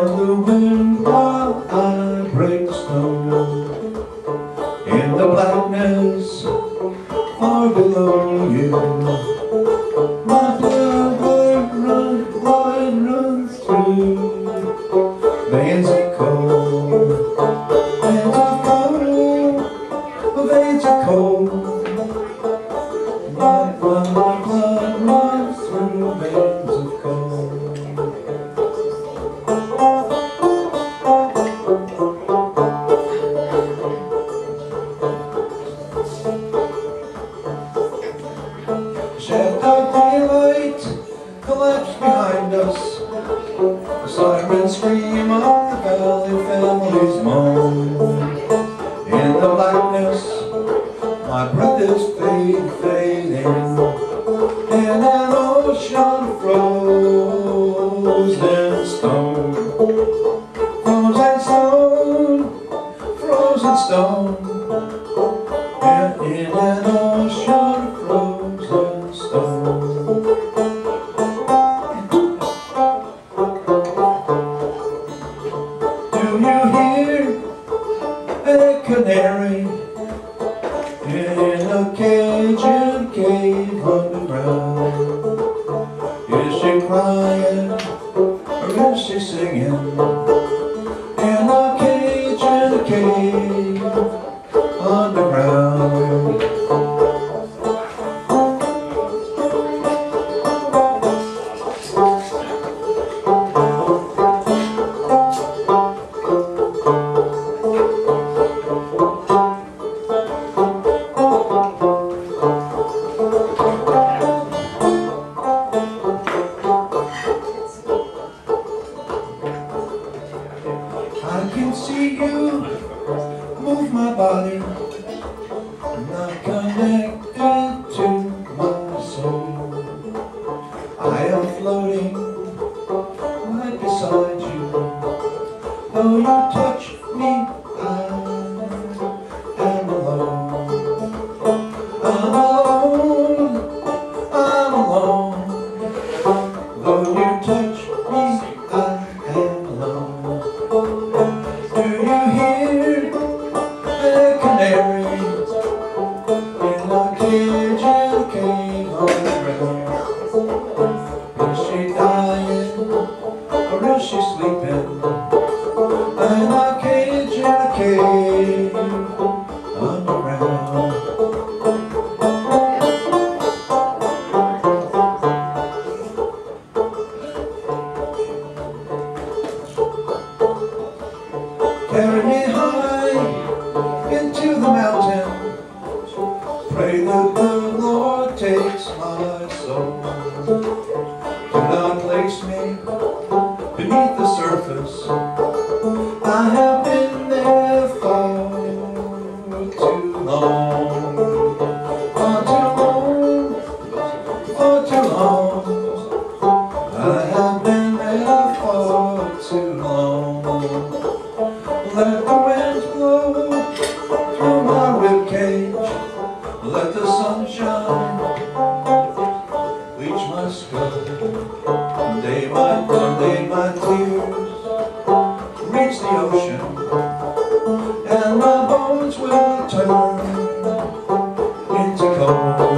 in the window I break stone In the blackness far below you. My favorite run, line runs through. Bands scream of the valley family's moan. In the blackness, my brothers fade, fading In an ocean of frozen stone. Frozen stone, frozen stone. married in a Cajun cave underground. Is she crying or is she singing in a Cajun cave? can see you. Move my body. takes my soul. roads will turn into cold.